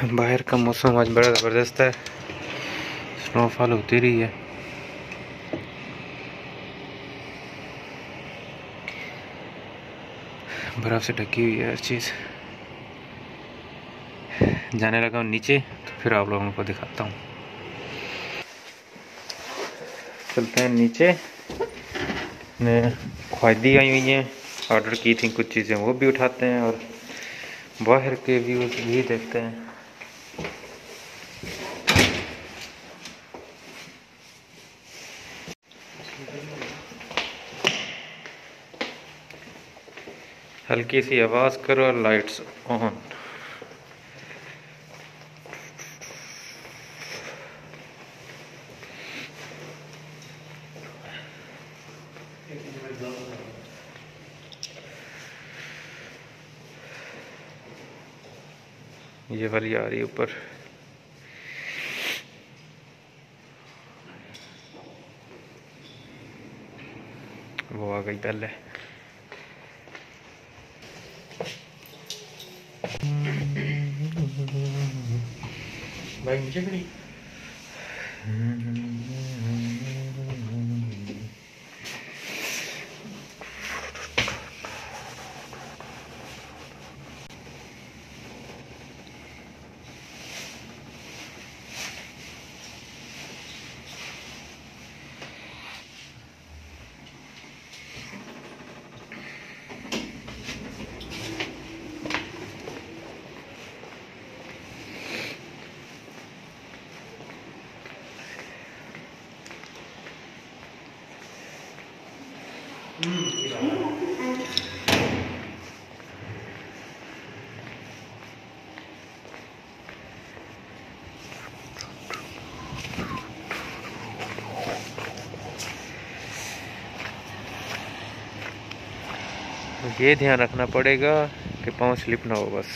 बाहर का मौसम आज बड़ा ज़बरदस्त है। स्नोफॉल होती रही है। बर्फ़ से ढकी हुई है हर चीज़। जाने लगा हूँ नीचे तो फिर आप लोगों को दिखाता हूँ। चलते हैं नीचे। ने ख्वादी आई हुई हैं ऑर्डर की थी कुछ चीज़ें, वो भी उठाते हैं और बाहर के व्यूज़ भी देखते हैं। हल्की सी आवाज़ करो और लाइट्स ऑन ये वाली आ रही ऊपर। वो आ गई पहले। भाई मुझे ये ध्यान रखना पड़ेगा कि पाँव स्लिप ना हो बस।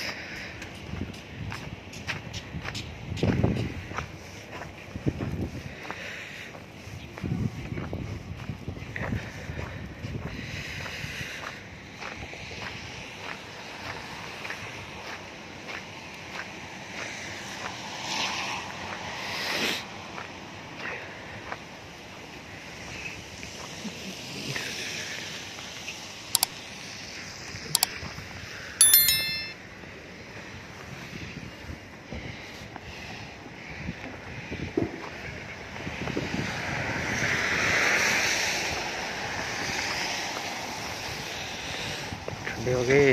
गए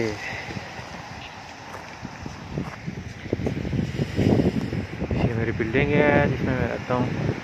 ये मेरी बिल्डिंग है जिसमें मैं रहता हूँ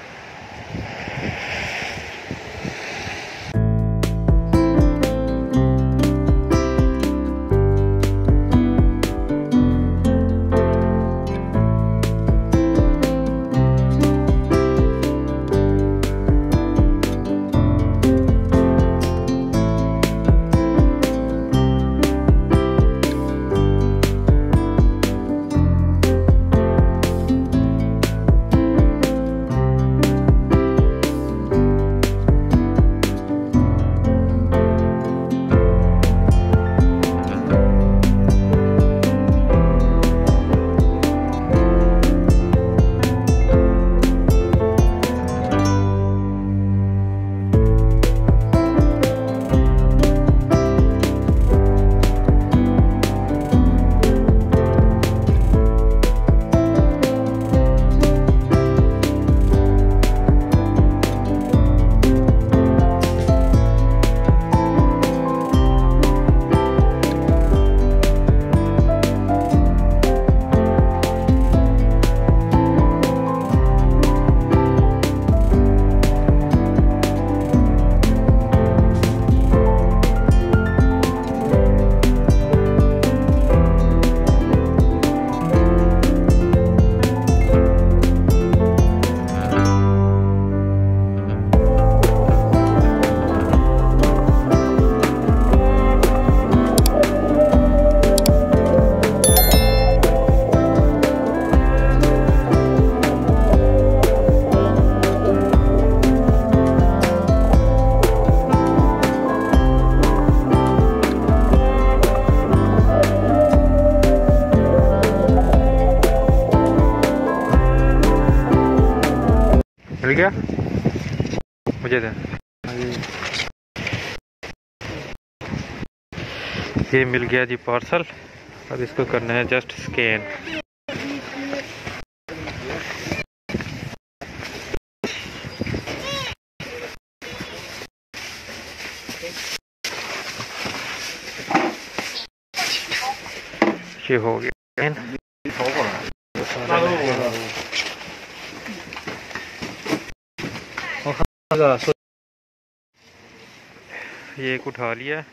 गया? मुझे दे। ये मिल गया जी पार्सल अब इसको करना है जस्ट स्कैन ये हो गया। ये एक उठा लिया।